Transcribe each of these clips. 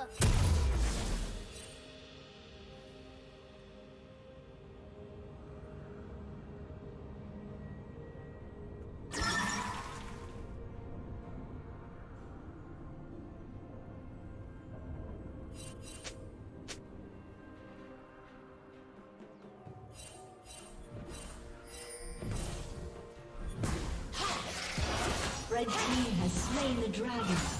Red team has slain the dragon.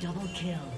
Double kill.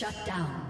Shut down.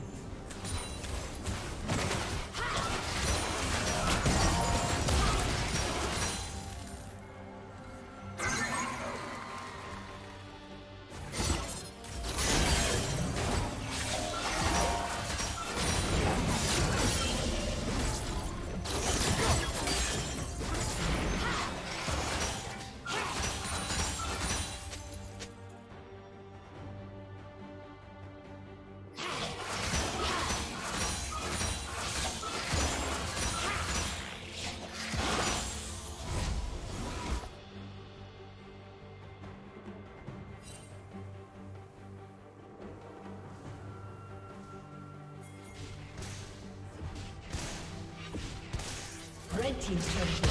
Team's turret